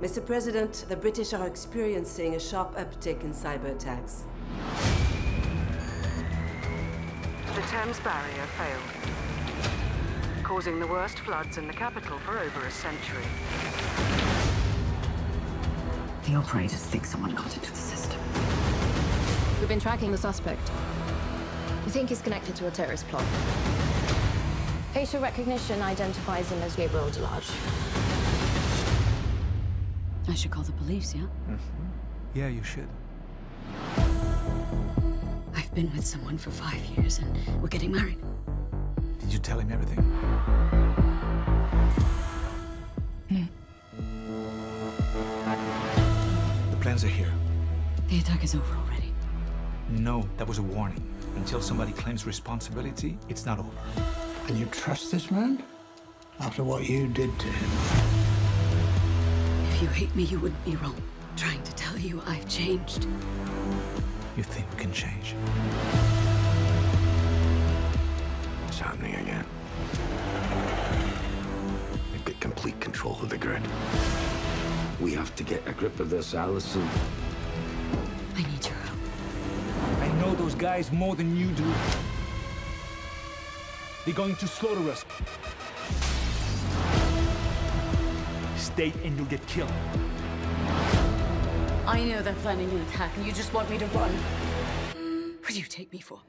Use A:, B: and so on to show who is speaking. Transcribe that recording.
A: Mr. President, the British are experiencing a sharp uptick in cyber attacks.
B: The Thames Barrier failed, causing the worst floods in the capital for over a century.
C: The operators think someone got into the system.
D: We've been tracking the suspect. We think he's connected to a terrorist plot. Facial recognition identifies him as Gabriel Delage.
C: I should call the police, yeah? Mm-hmm.
E: Yeah, you should.
C: I've been with someone for five years and we're getting married.
E: Did you tell him everything? No. The plans are here.
C: The attack is over already.
E: No, that was a warning. Until somebody claims responsibility, it's not over.
F: And you trust this man? After what you did to him?
C: If you hate me, you wouldn't be wrong. Trying to tell you I've changed.
E: You think we can change?
G: It's happening again. They've got complete control of the grid. We have to get a grip of this, Alison.
C: I need your help.
E: I know those guys more than you do. They're going to slaughter us. Stay and you'll get killed.
C: I know they're planning an attack and you just want me to run. What do you take me for?